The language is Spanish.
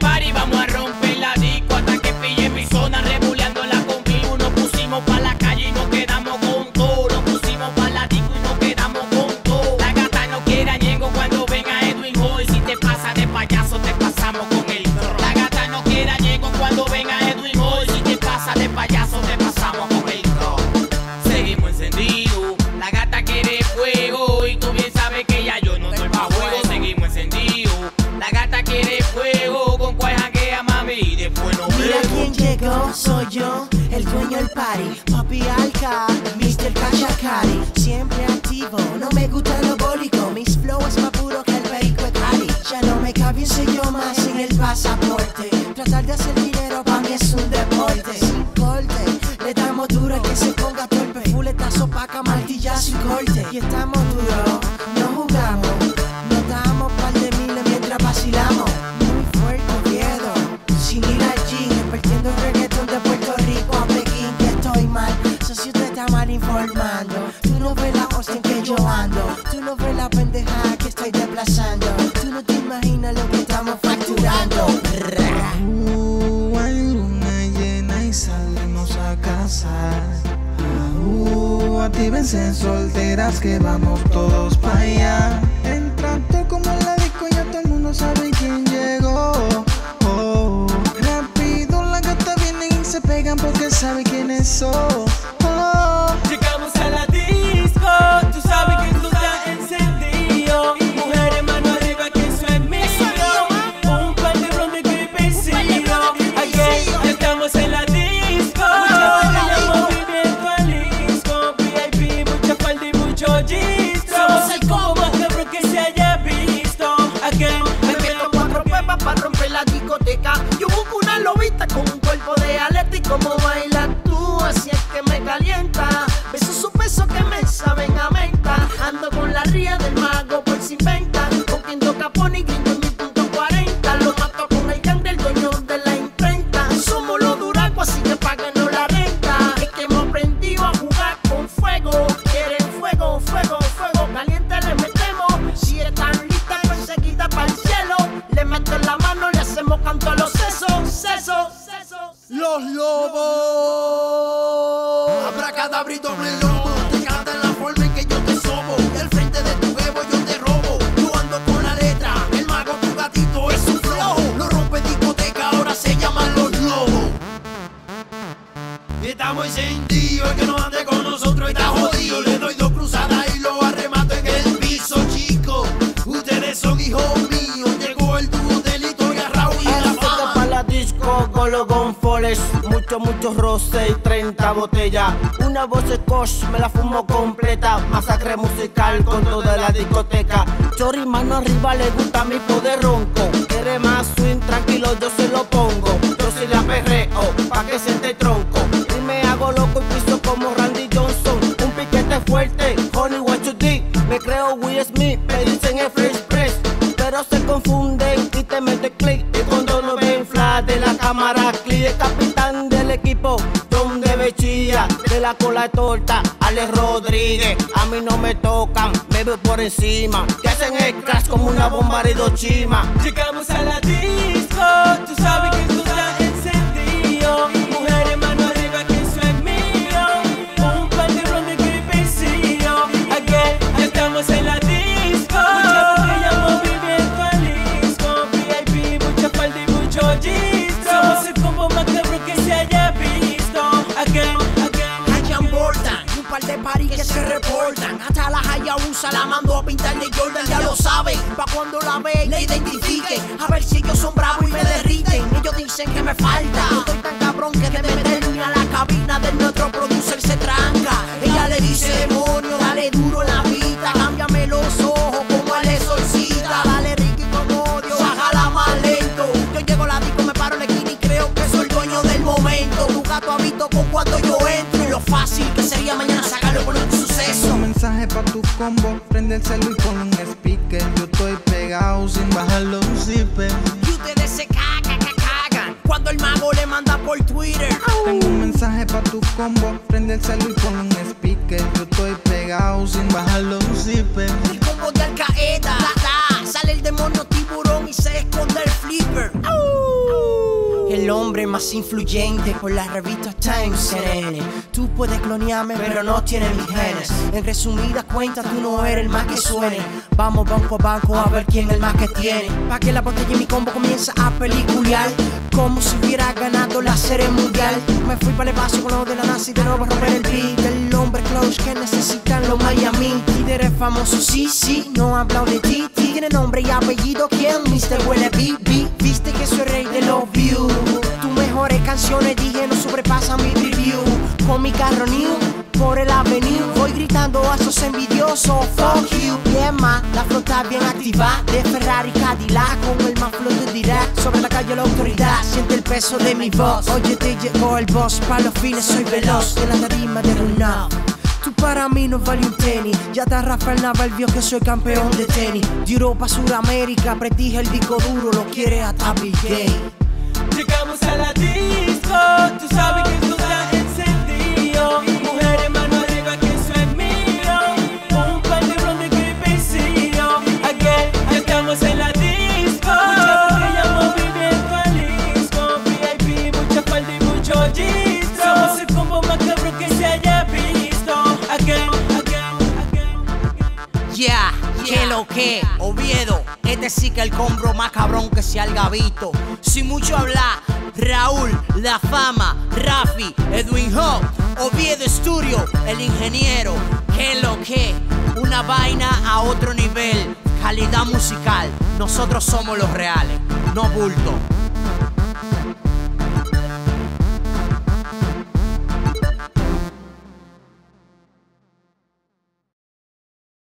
vamos a romper la disco hasta que pille mi zona. Rebuleando la combi, nos pusimos pa' la calle y nos quedamos con todo. Nos pusimos pa' la disco y nos quedamos con todo. La gata no quiere llego cuando venga Edwin Hoy. Si te pasa de payaso, te pasamos con Papi Alca, Mr. Kashakari. Siempre activo, no me gusta lo bólico. Mis flow es más puro que el perico de. Ya no me cabe un sello más en el pasaporte. Solteras que vamos todos pa' allá. Abracadabrito, doble foles, mucho, mucho roce y 30 botellas. Una voz de coach, me la fumo completa. Masacre musical con toda la discoteca. Chori, mano arriba, le gusta mi poder ronco. Quiere más swing, tranquilo, yo se lo pongo. Yo sí la perreo, pa' que siente tronco. Y me hago loco y piso como Randy Johnson. Un piquete fuerte, honey, what you think? Me creo Will Smith, me dicen De la cola de torta, Alex Rodríguez. A mí no me tocan, me veo por encima. Que hacen el crash como una bomba de Hiroshima. Llegamos a la disco, tú sabes que y un par de paris que se reportan. Hasta la Hayabusa la mando a pintar de Jordan, ya lo saben. Pa' cuando la ve, le identifique. A ver si ellos son bravos y me derriten. Ellos dicen que me falta. Yo estoy tan cabrón que de meterme a la cabina del nuestro producer se tranca. Ella le dice, demonio, dale duro en la vida. Cámbiame los ojos como al exorcista. Dale Ricky como Dios, bájala más lento. Yo llego a la disco, me paro en la esquina y creo que soy el dueño del momento. Tu gato ha visto con cuando yo entro y lo fácil que sería mañana mensaje pa' tu combo. Prende el celu y pon un speaker. Yo estoy pegado sin bajar los zippers. Y ustedes se cagan, ca- cagan cuando el mago le manda por Twitter. Tengo un mensaje pa' tu combo. Prende el celu y pon un speaker. Yo estoy pegado sin bajar los zippers. El combo de Al Qaeda. Ta, ta, Sale el demonio tiburón y se esconde el flipper. El hombre más influyente por las revistas Time CNN. Tú puedes clonearme, pero no tienes mis genes. En resumidas cuentas, tú no eres el más que suene. Vamos banco a banco a ver quién es el más que tiene. Pa' que la botella y mi combo comienza a pelicular. Como si hubiera ganado la serie mundial. Me fui para el espacio con lo de la NASA y de nuevo a romper el beat. El hombre close que necesitan los Miami. Líderes famosos, sí, sí, no he hablado de ti. Tiene nombre y apellido, ¿quién? Mr. Huele B. Viste que soy por el avenue. Voy gritando a esos envidiosos, fuck you. Y es más, la flota bien activa de Ferrari Cadillac con el más flow de direct. Sobre la calle la autoridad, siente el peso de mi voz. Oye, te llegó el boss, para los fines soy veloz. En la tarima de Runao. Tú para mí no vale un tenis. Ya te Rafael Naval vio que soy campeón de tenis. De Europa a Sudamérica, prestige el disco duro, lo quiere hasta Bill Gates. Llegamos a la disco, tú sabes que lo que, Oviedo, este sí que el combro más cabrón que se haya visto. Sin mucho hablar, Raúl, La Fama, Rafi, Edwin Ho, Oviedo Studio, el ingeniero, que lo que, una vaina a otro nivel, calidad musical, nosotros somos los reales, no bulto.